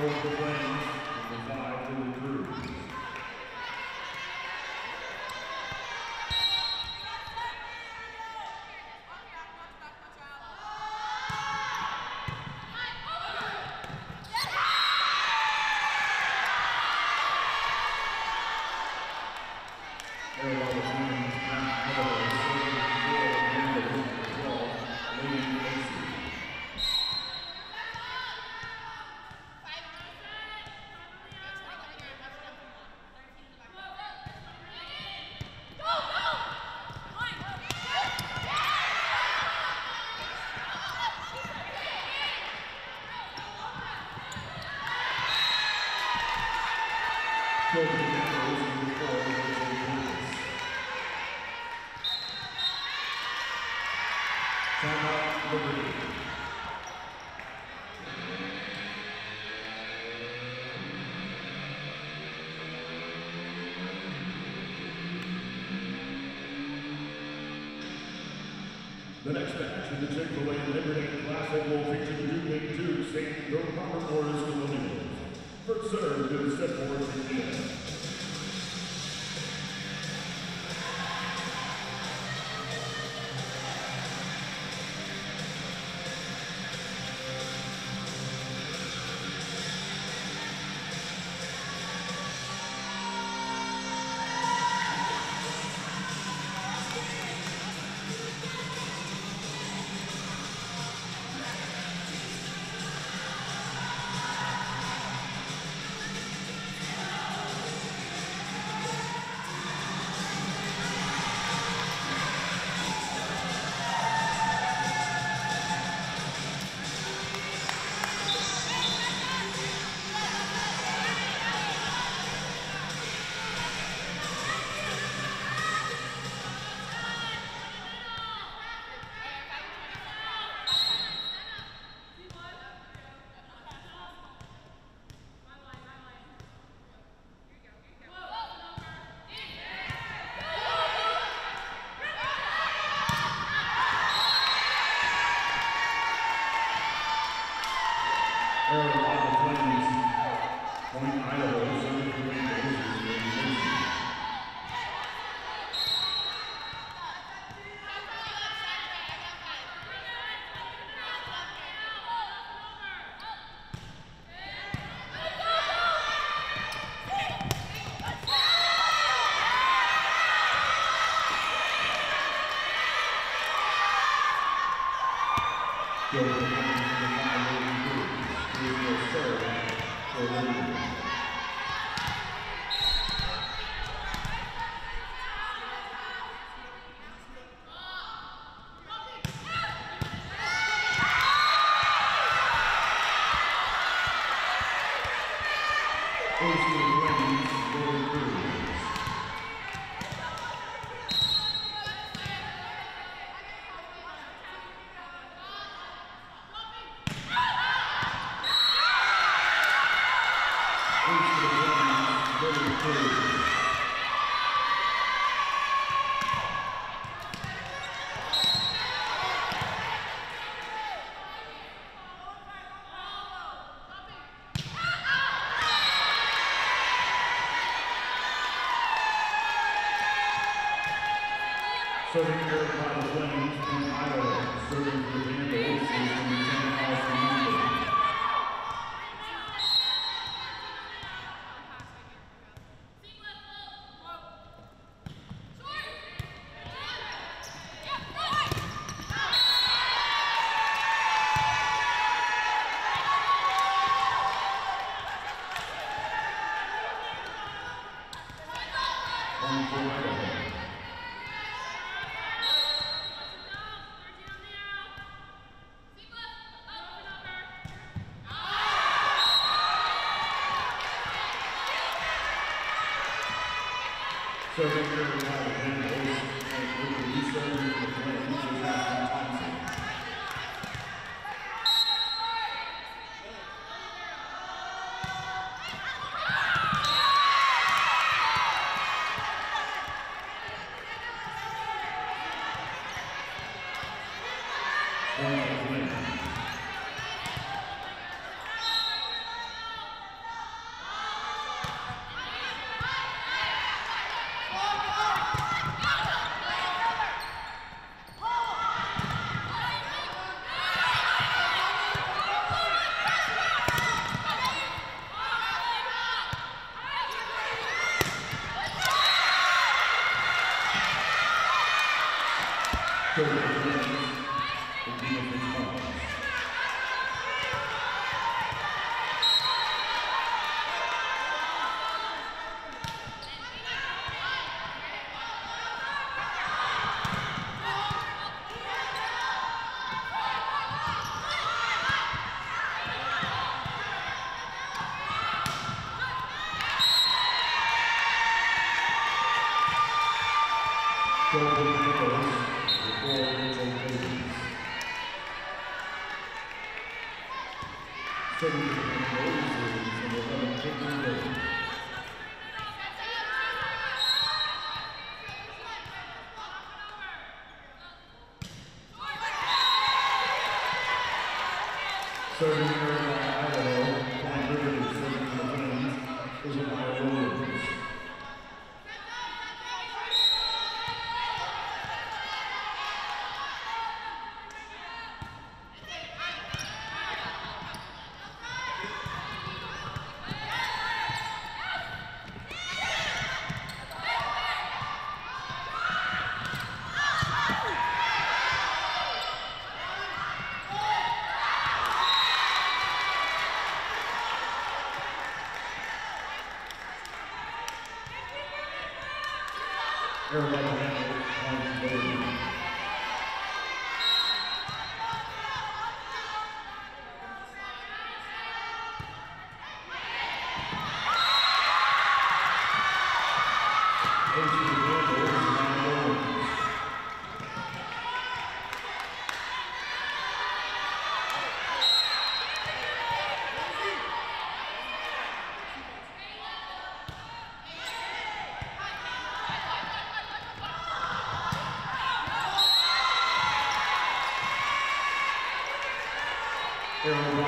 the away. The next match in the Chick-fil-A Labor Day Classic will feature the New League 2 St. Robert Morris Colonials. First serve is set forth the. Thank you. Carolina Hamlet, point Liberty. Into the Vandals, Amaya Williams. Carolina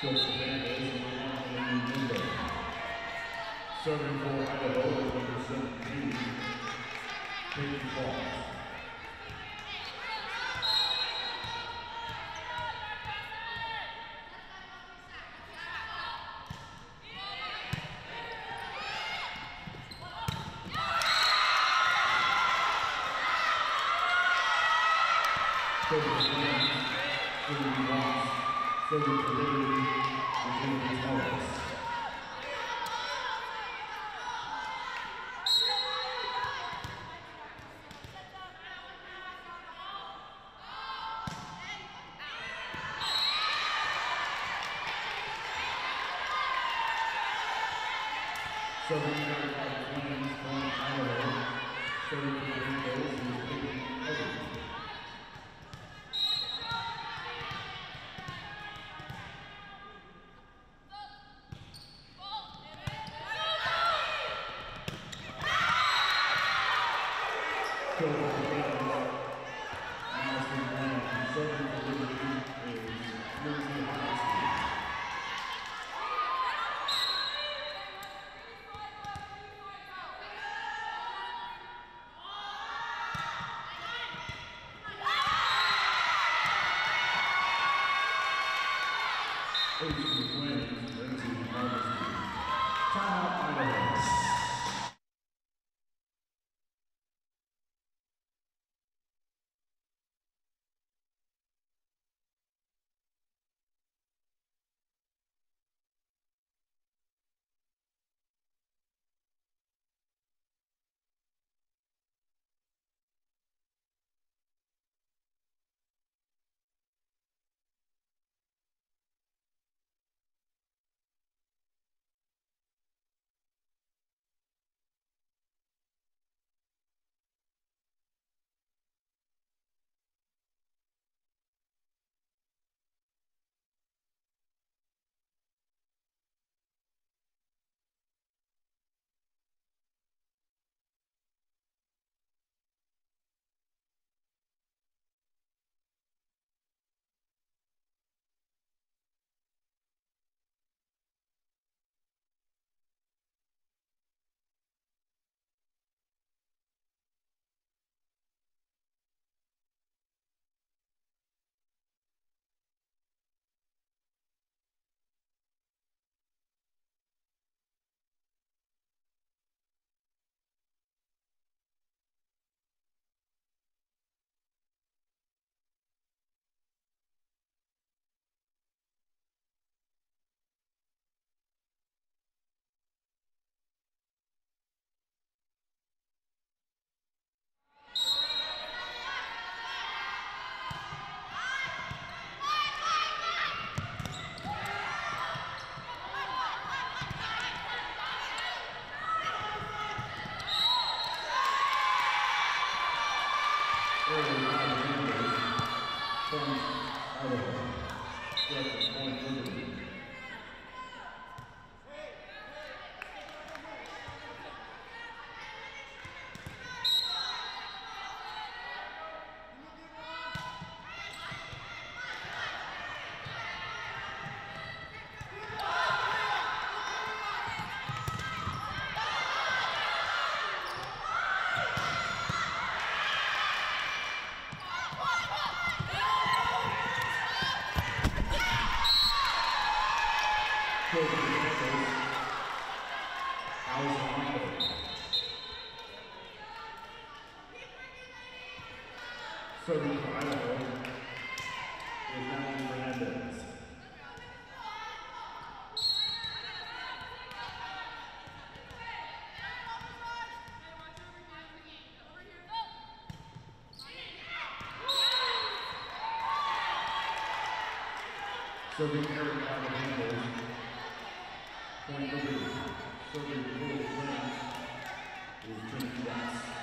Vandals, number one, Elaine Lindo. Serving for Idaho is number seventeen, Peyton Fox. Serving for Flames, Liberty Watts. Serving for Liberty, Virginia Torres. Serving for the Flames, Colin Idaho. Serving for the Vandals is Peyton Evans. Serving for the Vandals, Madison Lamb. Serving for Liberty is Lindsay Hopkins. The Flames, Lindsay Hopkins. Timeout, Idaho. Serving Eric Idaho Vandals, Point Liberty. Serving for Liberty Flames is Trinity Watts.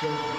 Thank you.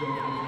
有。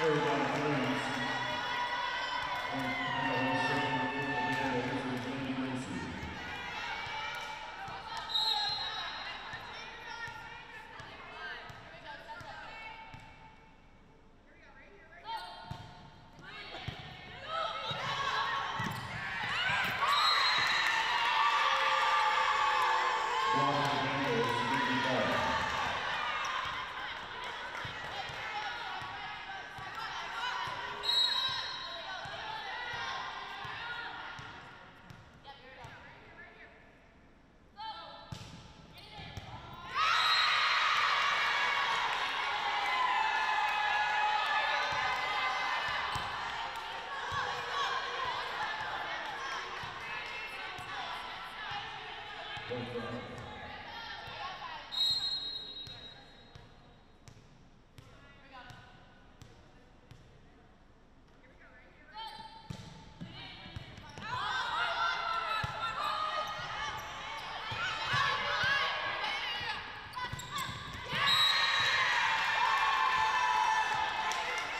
Everybody,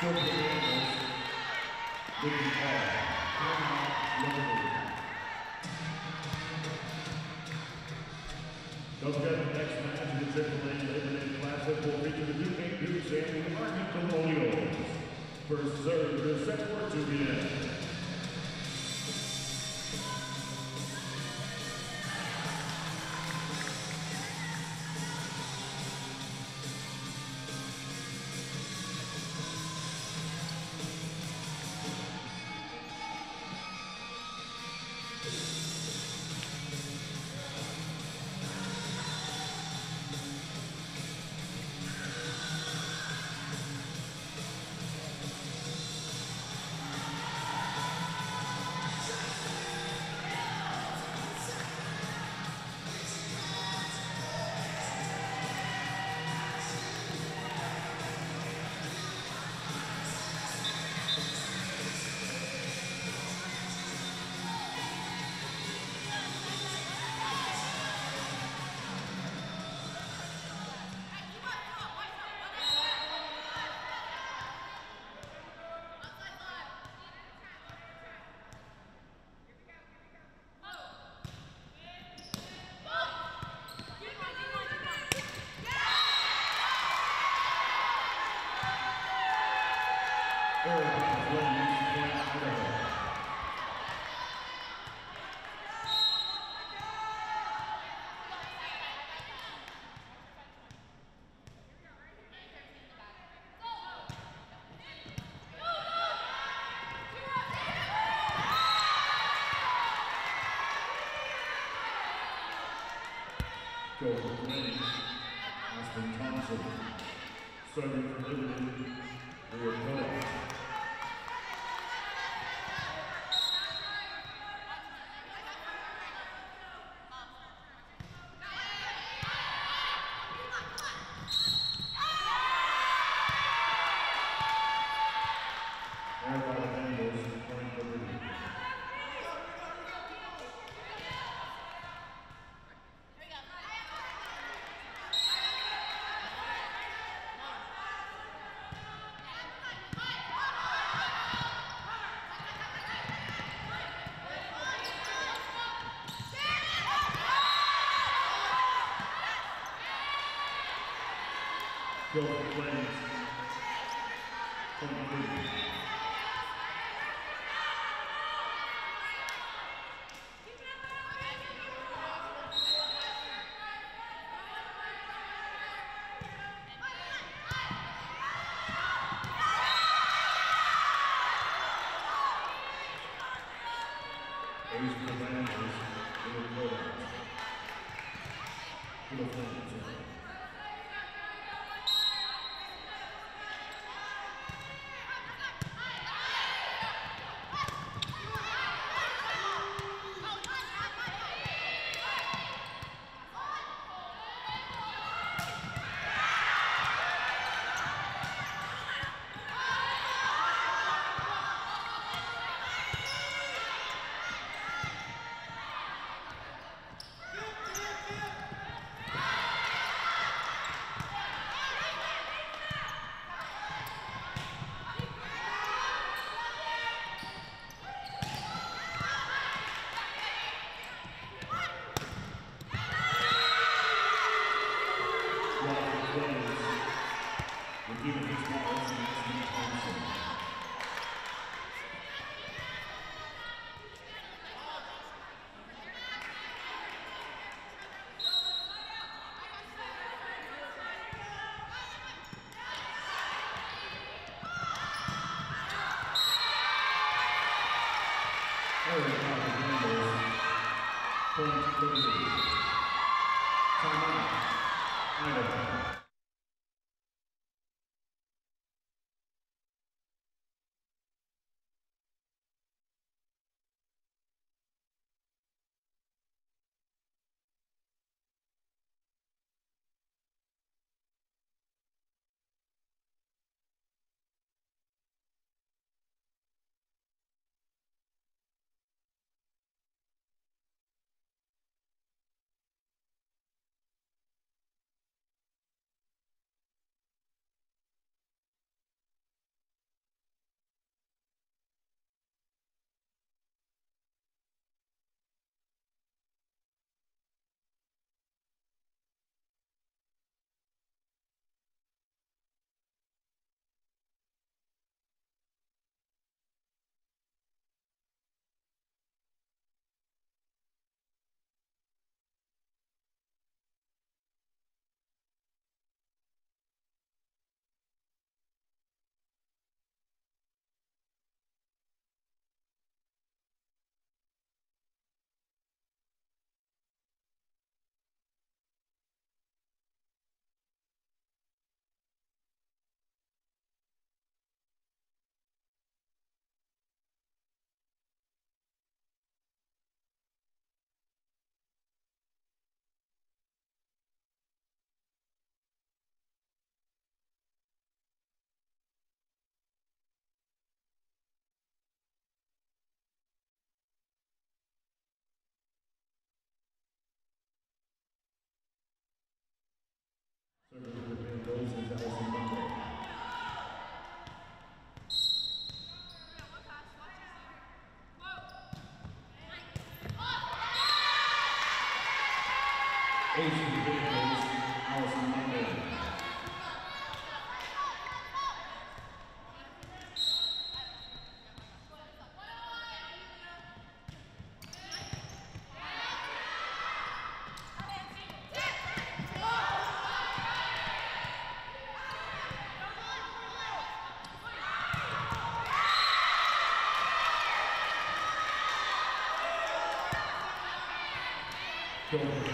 Good Rangers, Biggie Hall. to the Duke Andrews and Argentine for First serve, the set for 2 p.m. Golden Lane, Aspen Thompson, serving for Liberty, Leah Pellet. World wins. Point Amém. Thank you.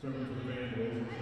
Serving for the band, ladies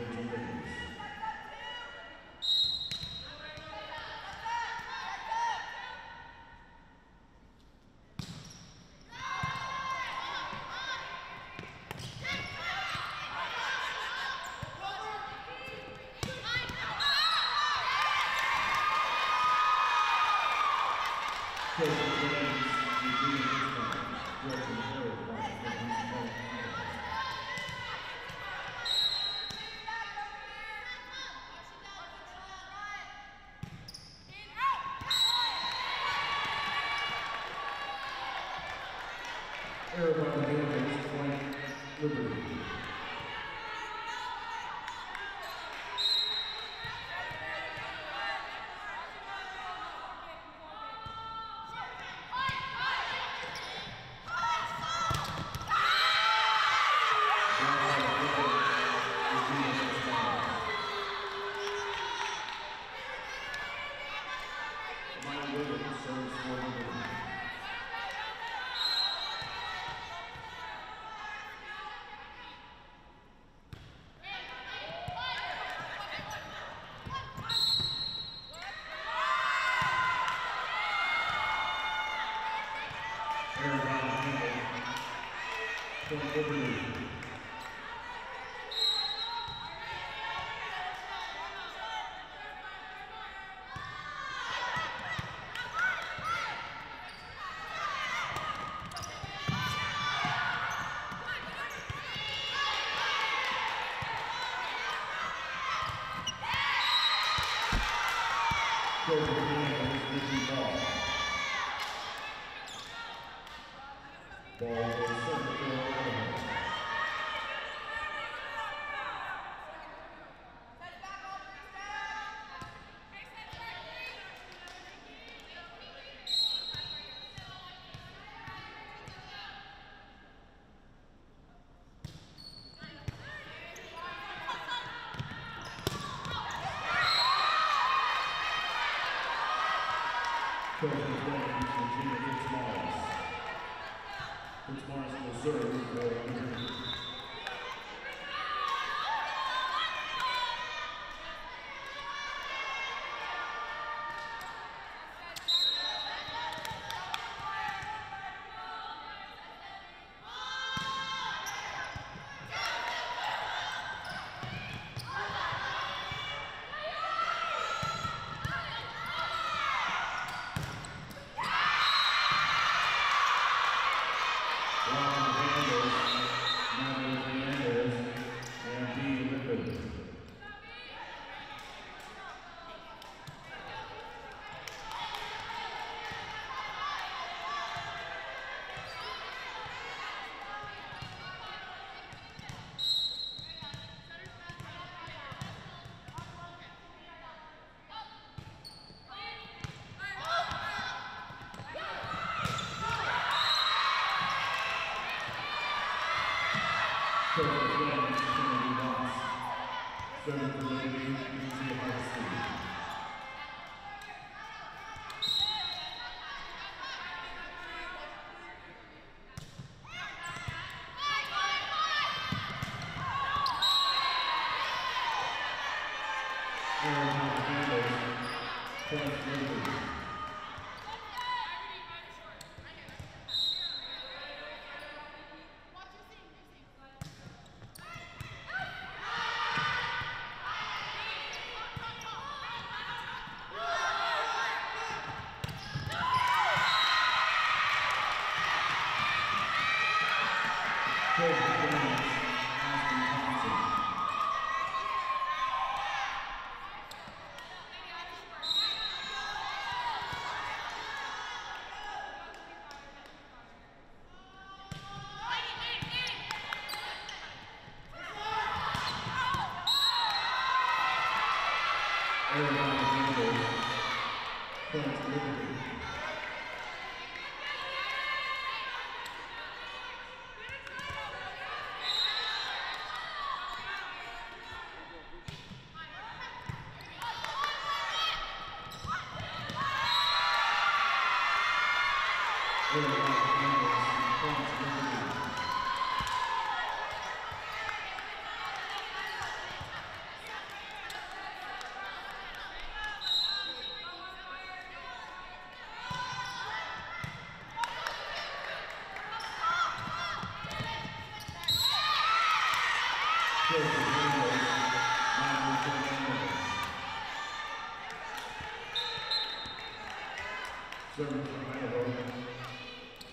Thank you. President of Virginia Fitz Morris. Morris will serve for Hartstein. Arizona 对냥집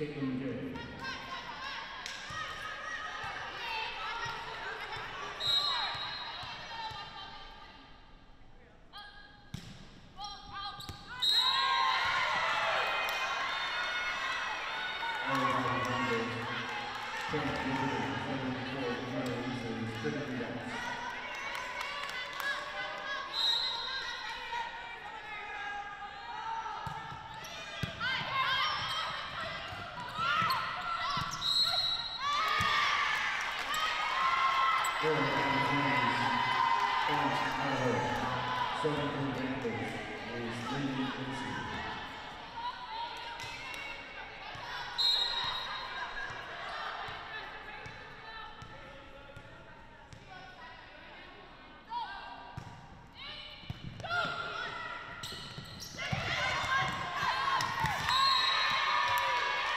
Caitlin Gay. Arizona Vandals, points Liberty, serving for Flames and Trinity Watts. Arizona Vandals, points Idaho, for Vandals is Lindy Dixie.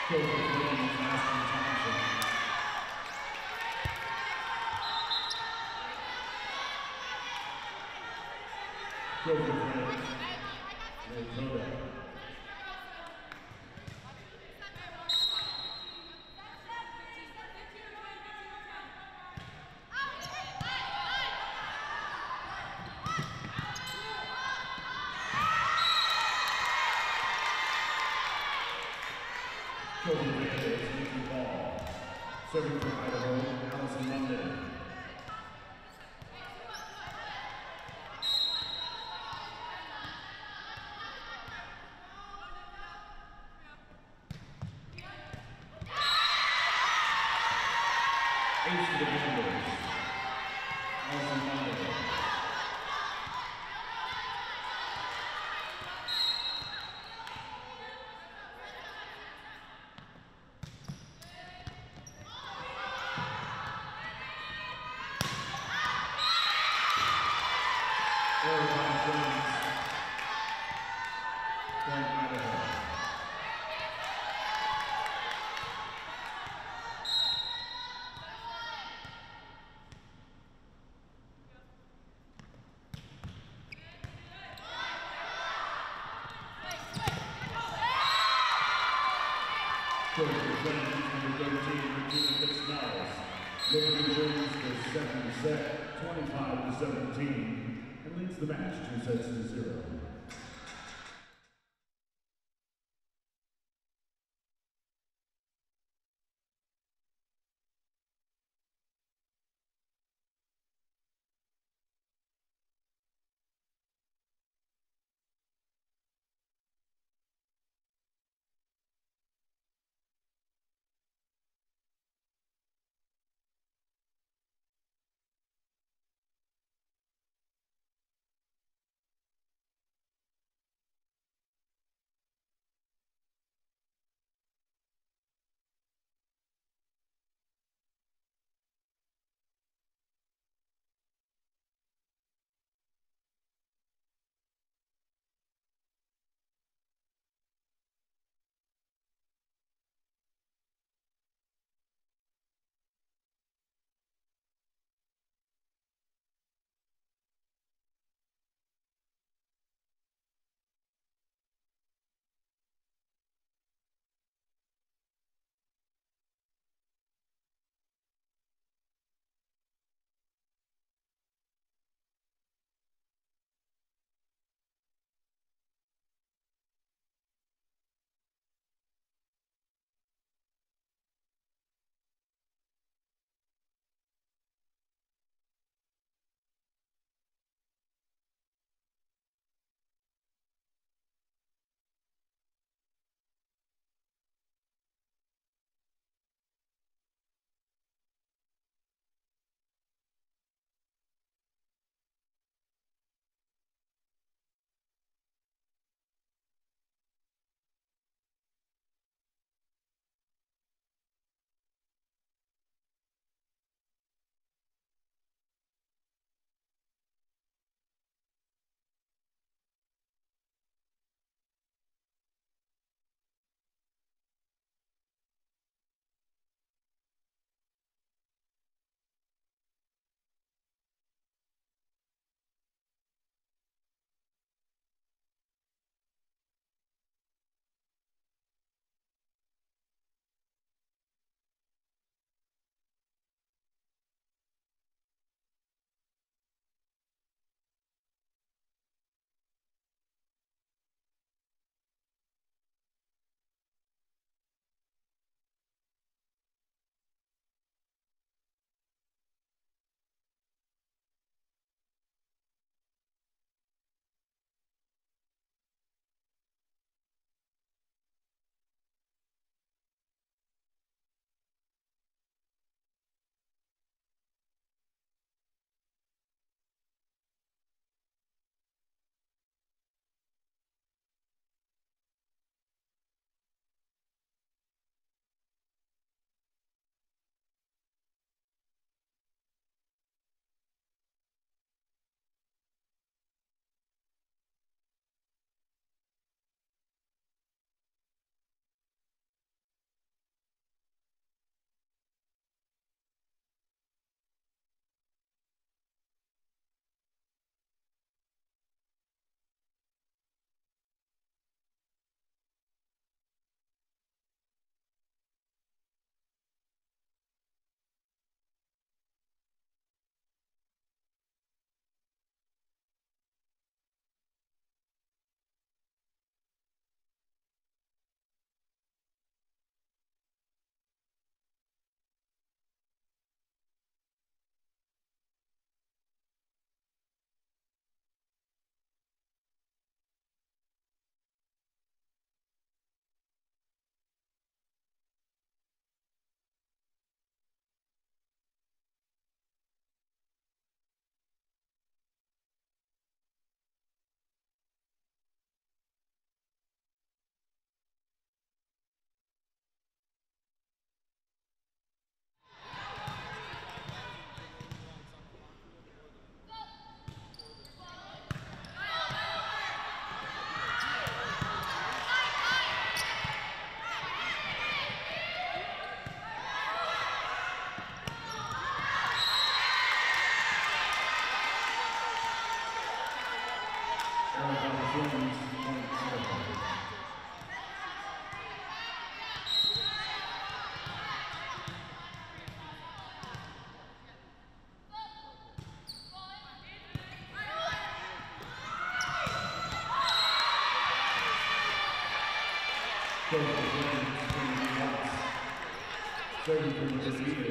Coach for Flames, Aston Thompson. Coach for Flames, Lakota. Coach for Vandals, Nikki Ball. Serving for Idaho, Allison London. Ace for the Vandals. Allison London. Arizona Flames. Point Idaho. Coach for Flames, number 13, Regina Fitzgerald. Wins the second set, 25 to 17, and leads the match two sets to zero. 33 this evening.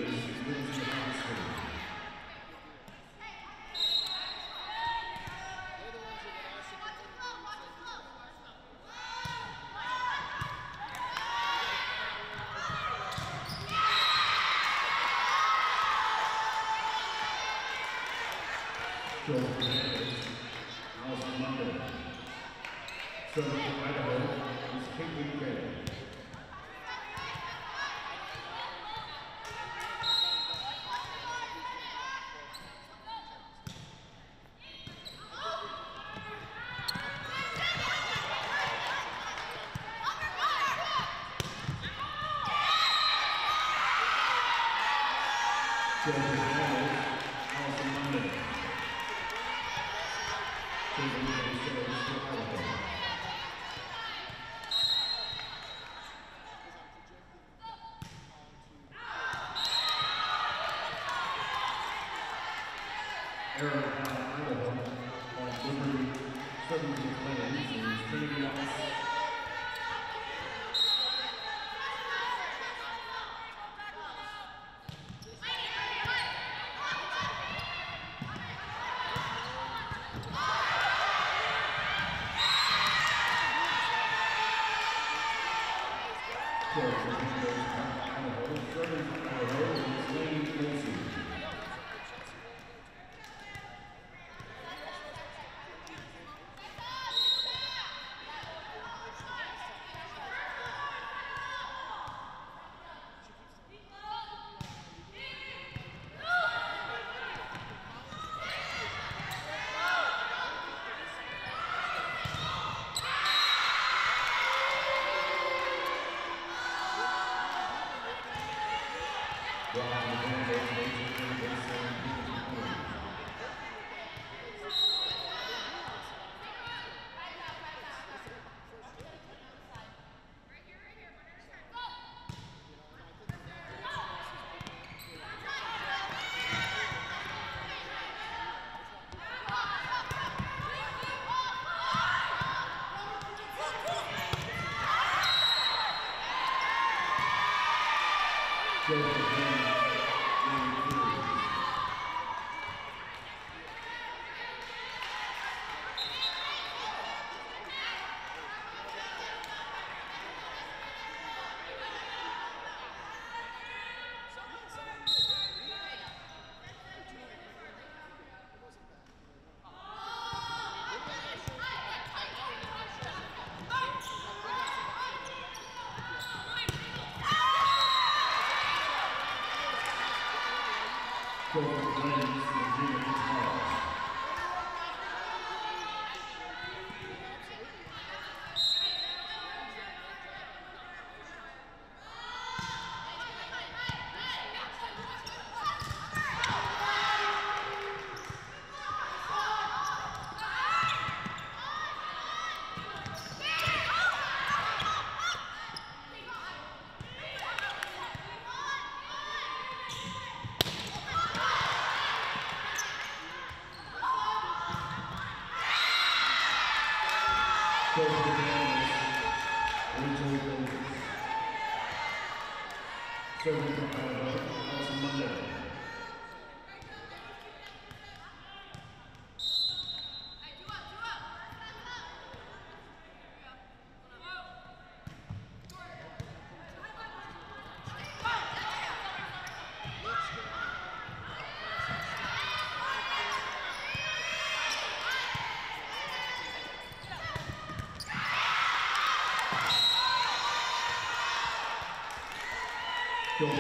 用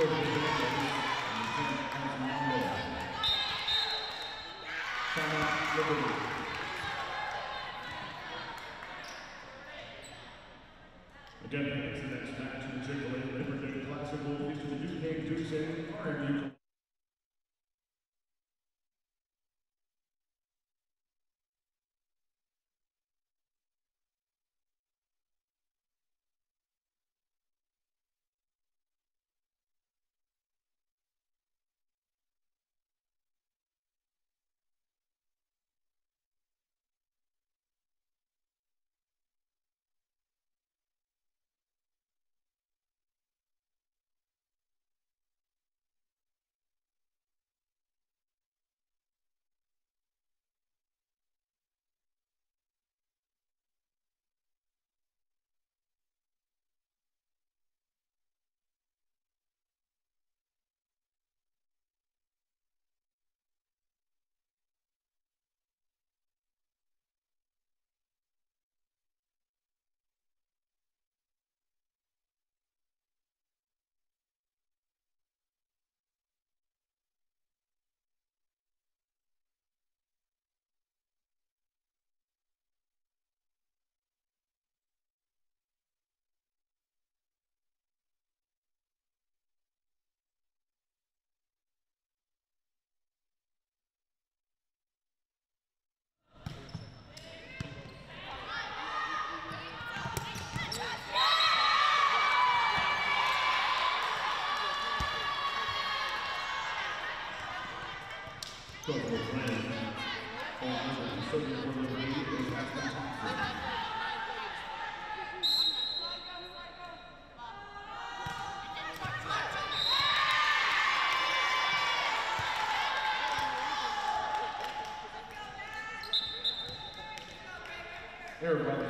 Again, it's the next match in the Triple A Liberty Classical featuring the Duke Dukes and Mayor of Montana.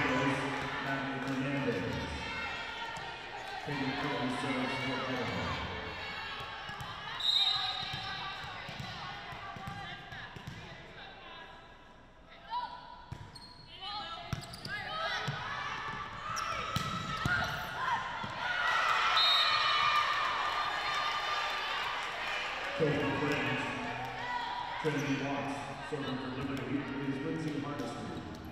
Trinity Watts, serving for Liberty, is Lindsay Hardesty.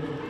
Coach Fernandez,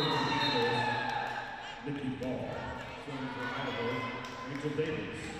coaching Eagles, Nikki Ball, serving Davis.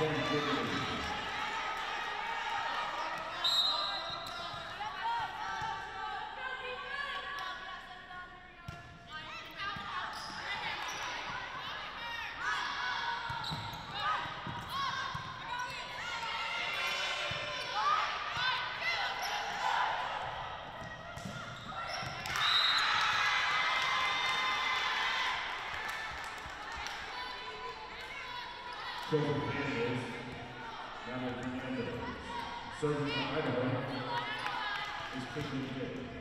Bom dia. serving from Idaho, is Caitlin Kidd.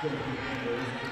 Serving for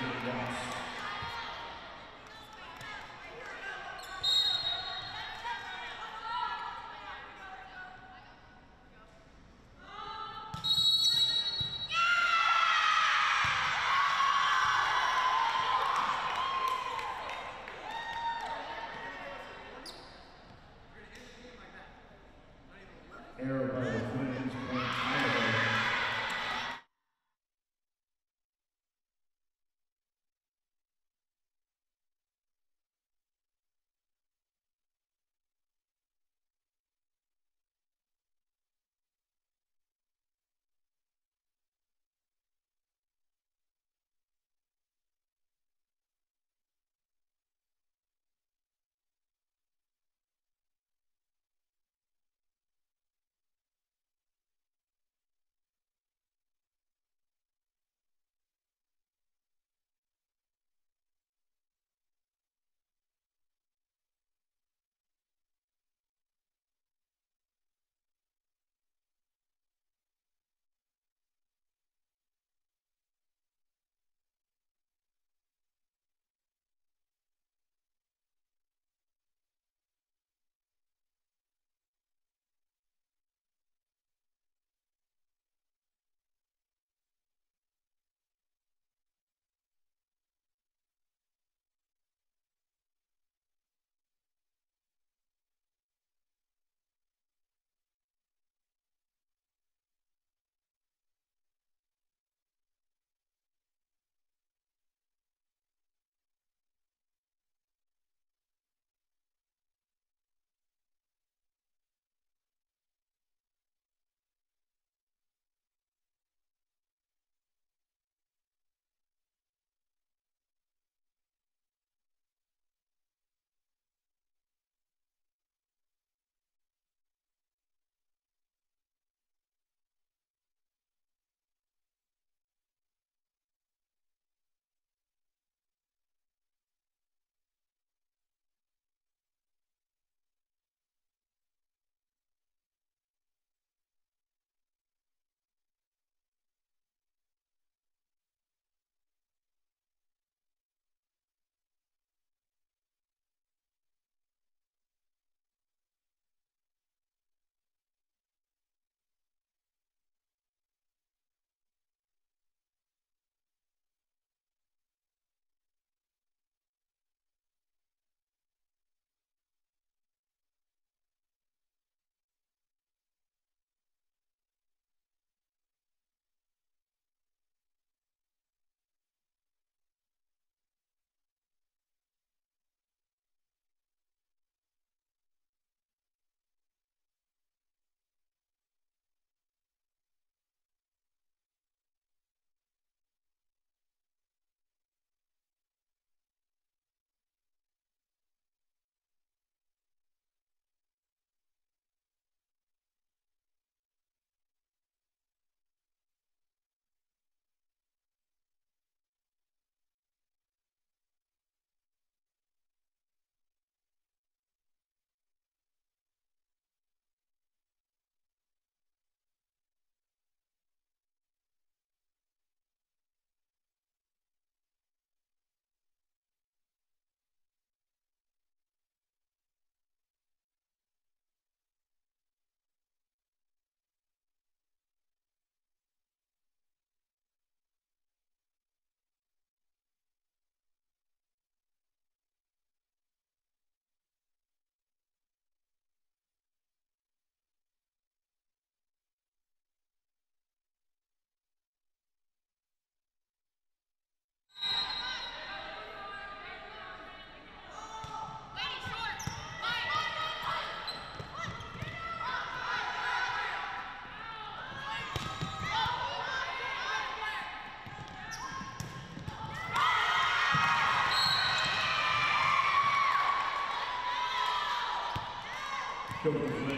Children's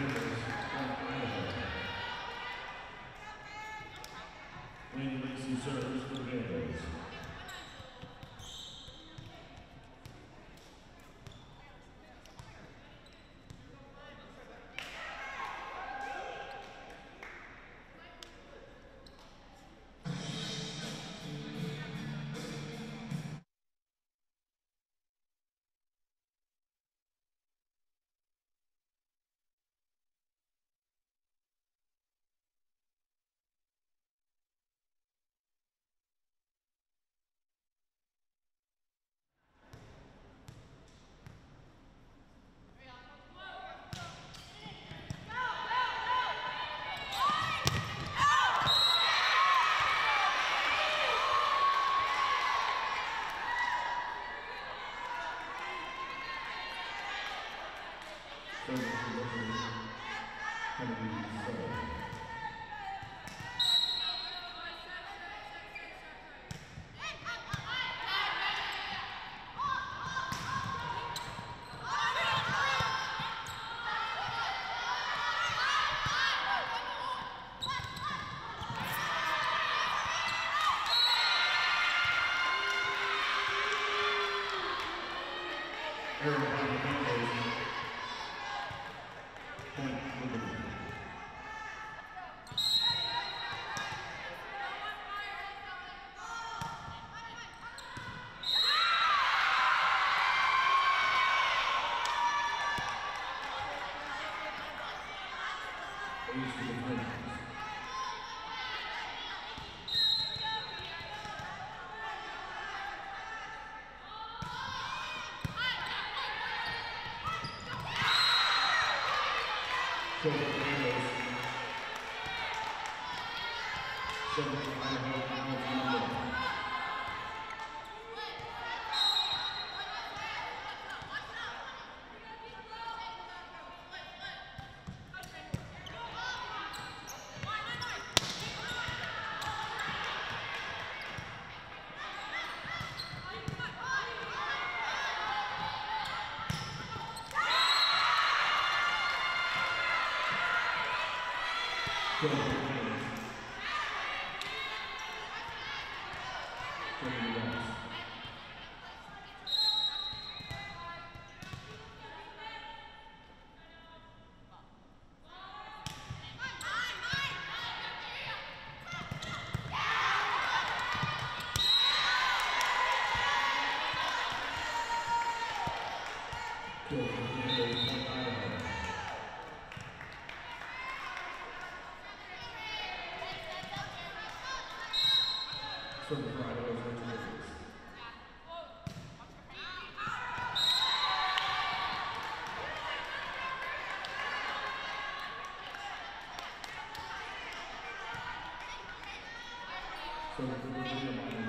from Broadway University. So,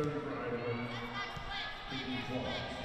Cody Ryder, Katie Claus.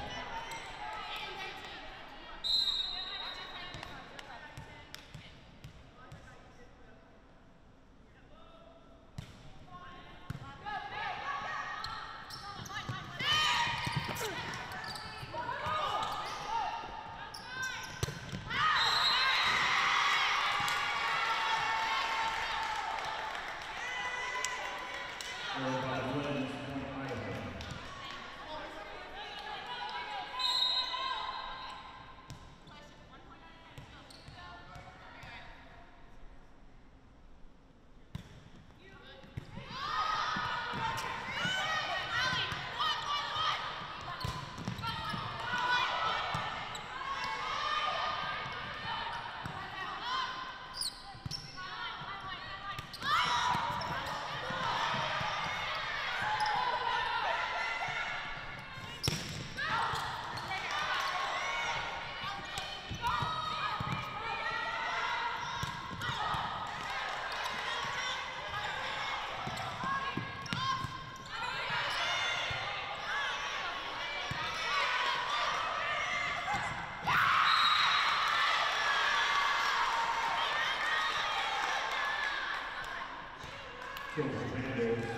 今日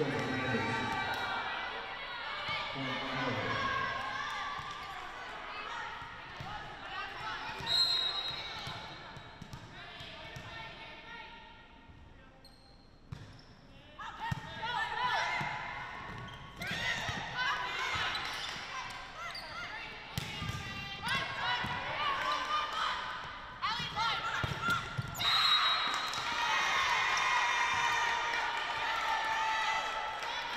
Thank you.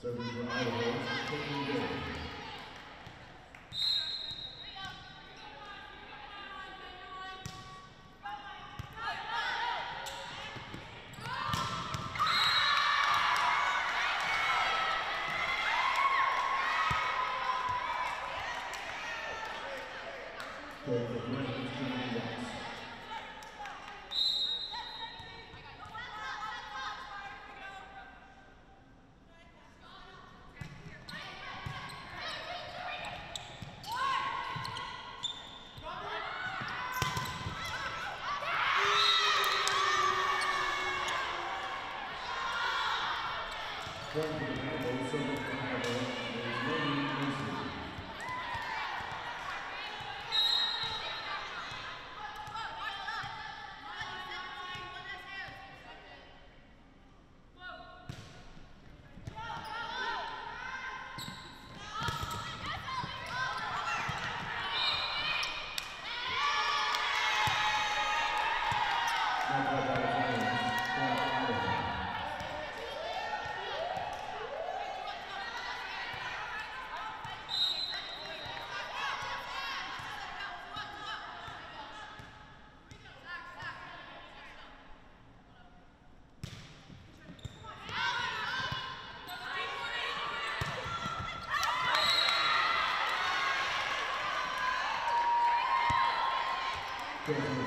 Serving for Idaho. Thank you.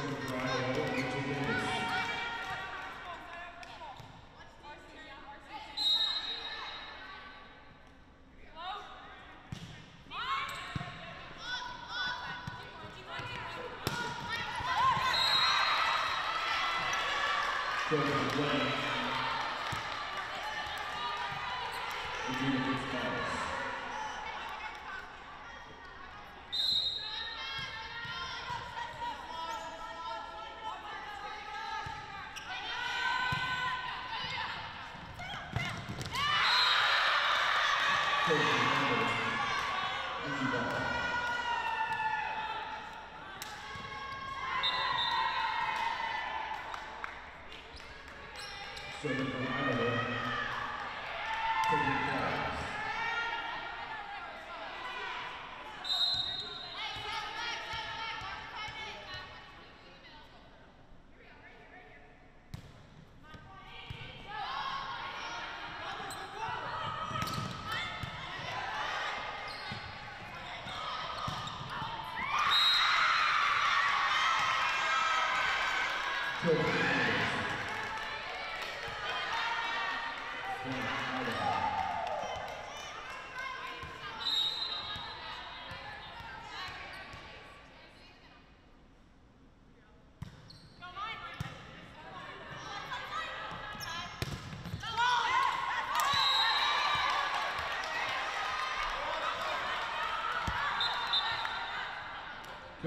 from Brian Owen to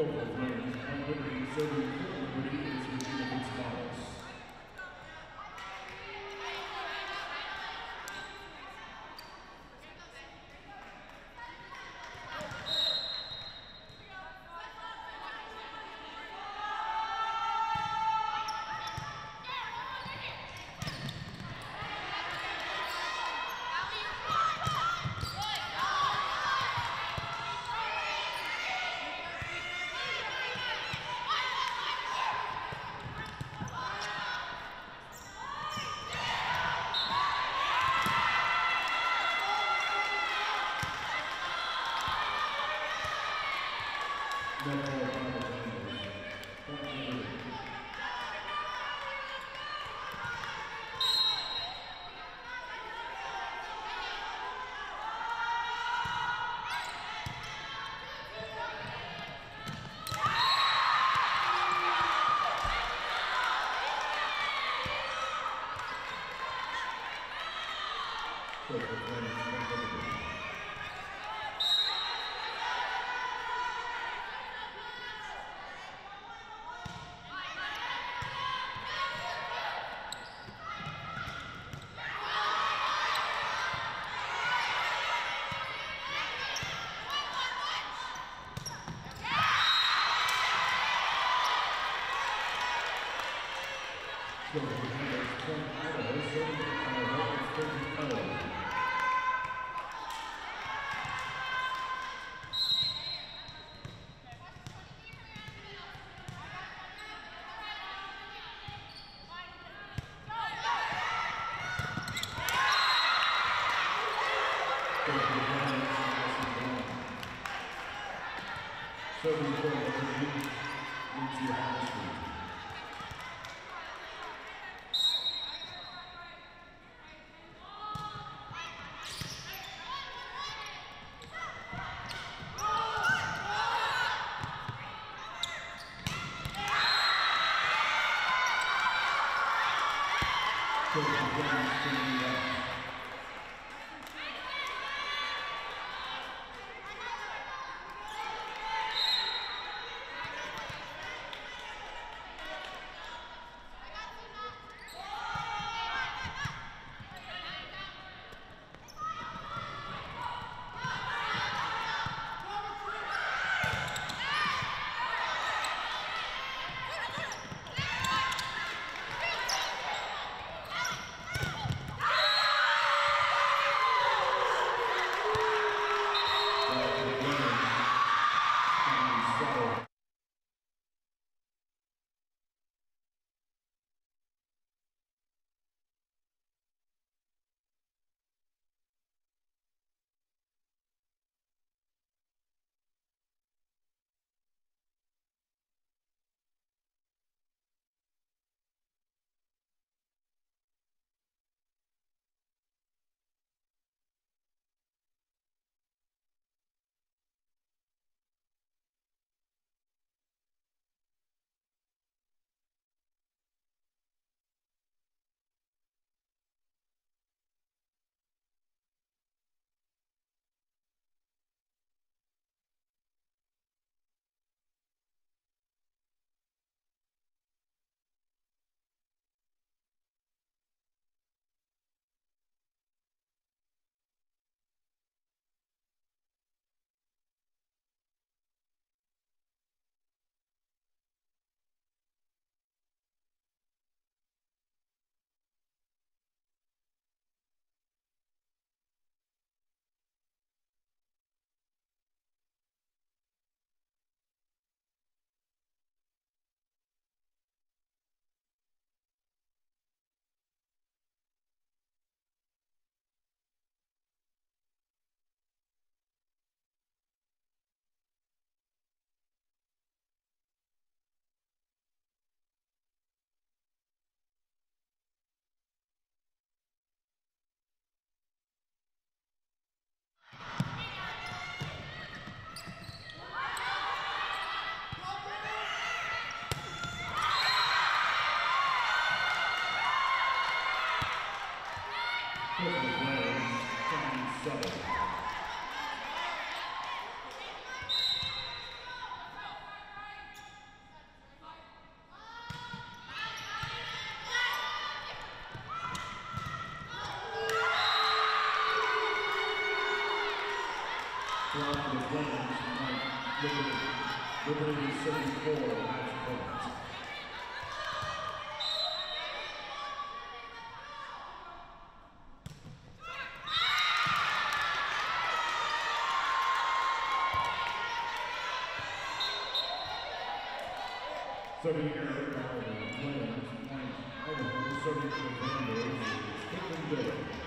Copeland Flames, on Liberty, serving Copeland Flames, point Liberty. Copeland Flames, point Idaho, serving Idaho is Copeland Iowa. Copeland Flames, Madison Brown. Serving for 30-year-old winner, 20 over 30 for Vandals, Caitlin Dillon.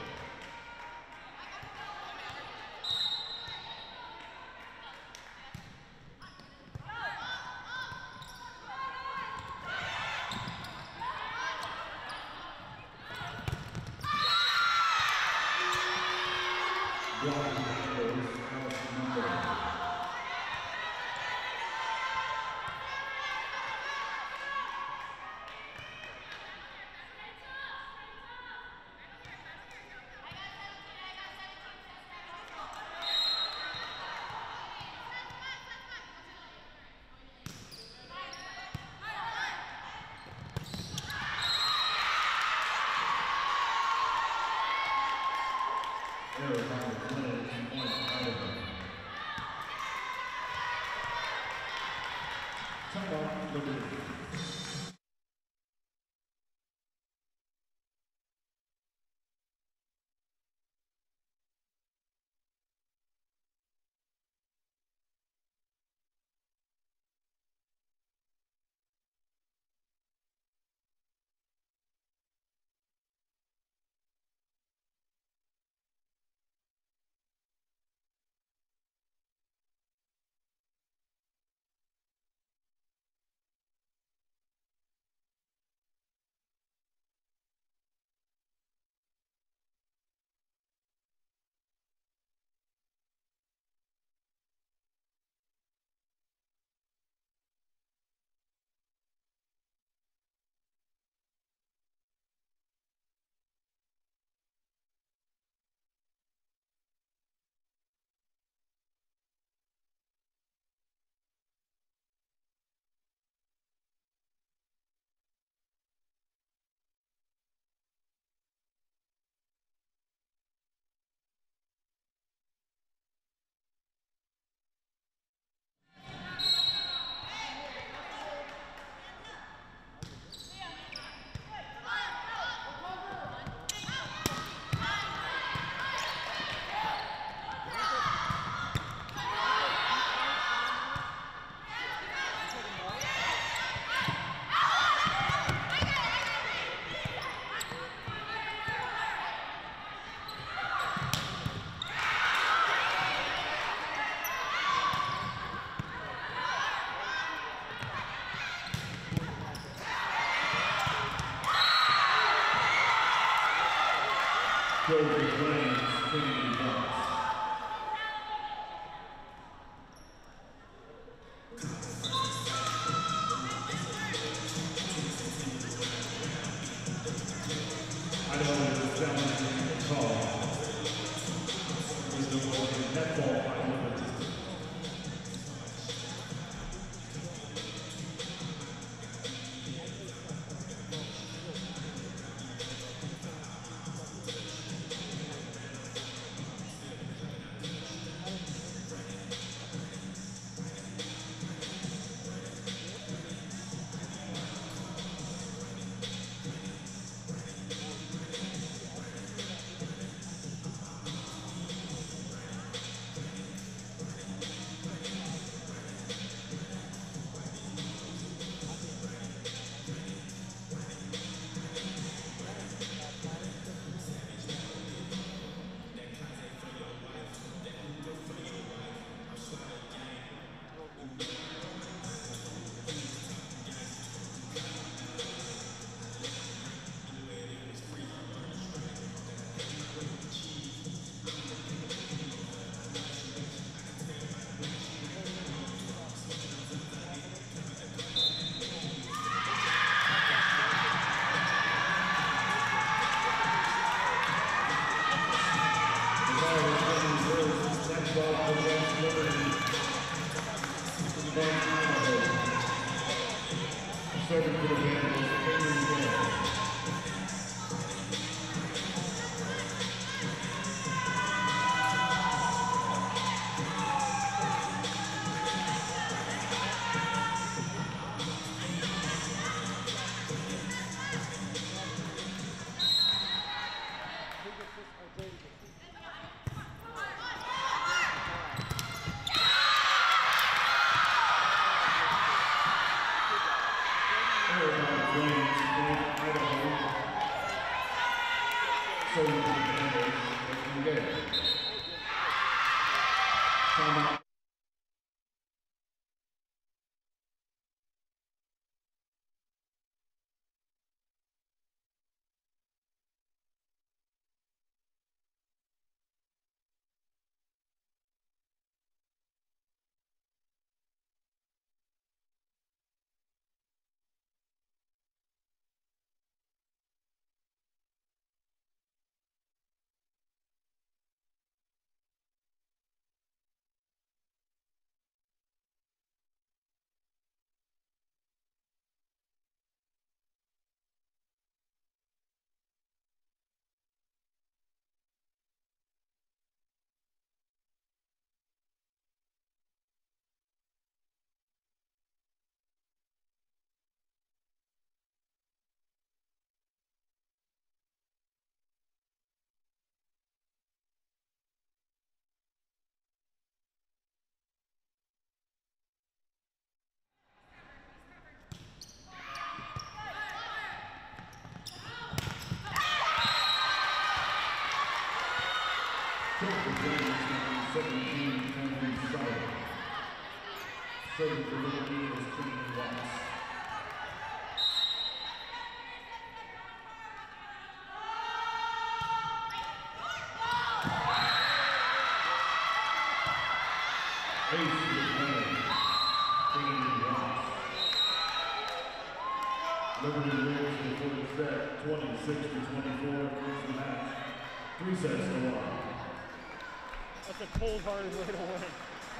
Cold-hearted way to win.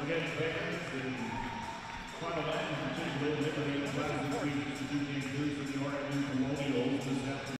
Again,